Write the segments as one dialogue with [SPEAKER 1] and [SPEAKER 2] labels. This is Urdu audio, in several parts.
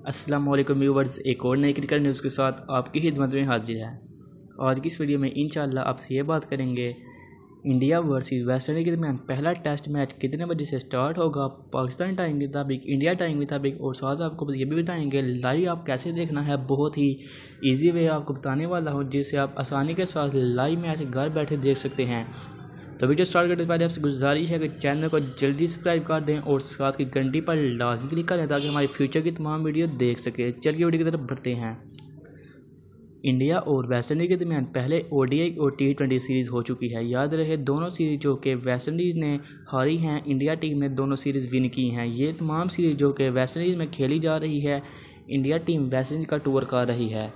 [SPEAKER 1] السلام علیکم ویورز، ایک اور نئی کرکٹ نیوز کے ساتھ آپ کی خدمت میں حاضر ہے آج کی اس ویڈیو میں انشاءاللہ آپ سے یہ بات کریں گے، انڈیا ورسز ویسٹ انڈیز کے درمیان پہلا ٹیسٹ میچ کتنے بجے سے سٹارٹ ہوگا؟ پاکستانی ٹائم کے مطابق، انڈیا ٹائم کے مطابق، اور ساتھ آپ کو یہ بھی بتائیں گے لائیو آپ کیسے دیکھنا ہے؟ بہت ہی ایزی وے آپ کو بتانے والا ہوں، جس سے آپ آسانی کے ساتھ لائیو میچ گھر بیٹھے دیکھ سکتے ہیں۔ تو ویڈیو سٹارٹ کرنے سے پہلے آپ سے گزارش ہے کہ چینل کو جلدی سبسکرائب کر دیں اور ساتھ کی گھنٹی پر لازمی کلک کر دیں تاکہ ہماری فیوچر کی تمام ویڈیو دیکھ سکے چلیے ویڈیو کی طرف بڑھتے ہیں انڈیا اور ویسٹ انڈیز کے درمیان پہلے او ڈی آئی اور ٹی ٹوینٹی سیریز ہو چکی ہے یاد رہے دونوں سیریز جو کہ ویسٹ انڈیز نے ہاری ہیں انڈیا ٹیم نے دونوں سیریز ون کی ہیں یہ تمام سیریز جو کہ ویسٹ انڈیز میں کھیلی جا رہی ہے انڈیا ٹیم ویسٹ انڈیز کا ٹور کر رہی ہے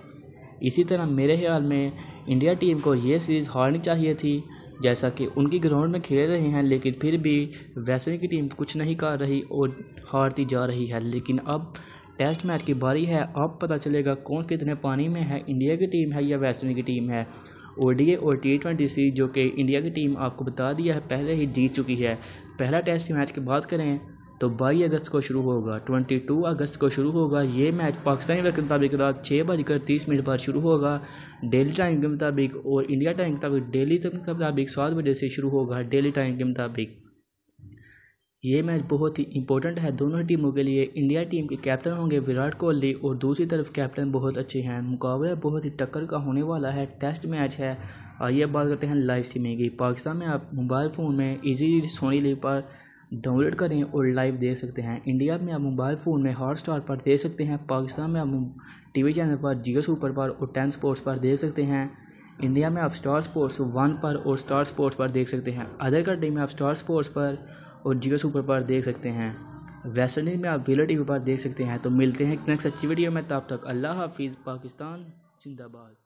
[SPEAKER 1] اسی طرح میرے خیال میں انڈیا ٹیم کو یہ سیریز ہارنی چاہیے تھی جیسا کہ ان کی گراؤنڈ میں کھیل رہے ہیں، لیکن پھر بھی ویسے کی ٹیم کچھ نہیں کر رہی اور ہارتی جا رہی ہے۔ لیکن اب ٹیسٹ میچ کی باری ہے۔ اب پتہ چلے گا کون کتنے پانی میں ہے، انڈیا کی ٹیم ہے یا ویسٹ انڈیز کی ٹیم ہے۔ او ڈی اے اور ٹی ٹوینٹی سی، جو کہ انڈیا کی ٹیم آپ کو بتا دیا ہے، پہلے ہی جیت چکی ہے۔ پہلا ٹیسٹ میچ کی بات کریں تو بائی اگست کو شروع ہوگا، ٹوئنٹی ٹو اگست کو شروع ہوگا، یہ میچ پاکستانی وقت کے مطابق رات چھ بج کر تیس منٹ پر شروع ہوگا، ڈیلی ٹائم کے مطابق اور انڈیا ٹائم کے مطابق ڈیلی کے مطابق سات بجے سے شروع ہوگا، ڈیلی ٹائم کے مطابق۔ یہ میچ بہت ہی امپورٹنٹ ہے دونوں ٹیموں کے لیے۔ انڈیا ٹیم کے کیپٹن ہوں گے وراٹ کوہلی اور دوسری طرف کیپٹن بہت اچھے ہیں۔ مقابلہ بہت ہی ٹکر کا ہونے والا ہے، ٹیسٹ میچ ہے۔ آئیے بات کرتے ہیں لائیو سیمیں گی پاکستان میں آپ موبائل فون میں ایزی سونی لیگ پر ڈاؤن لوڈ کریں اور لائیو دیکھ سکتے ہیں۔ انڈیا میں آپ موبائل فون میں ہاٹ اسٹار پر دیکھ سکتے ہیں۔ پاکستان میں آپ ٹی وی چینل پر، جیو سپر پر اور ٹین اسپورٹس پر دیکھ سکتے ہیں۔ انڈیا میں آپ اسٹار اسپورٹس ون پر اور اسٹار اسپورٹس پر دیکھ سکتے ہیں۔ ادر کنٹری میں آپ اسٹار اسپورٹس پر اور جیو سپر پر دیکھ سکتے ہیں۔ ویسٹ انڈیز میں آپ ویلو ٹی وی پر دیکھ سکتے ہیں۔ تو ملتے ہیں نیکسٹ اچھی ویڈیو میں۔ تب تک اللہ حافظ، پاکستان، زندہ باد۔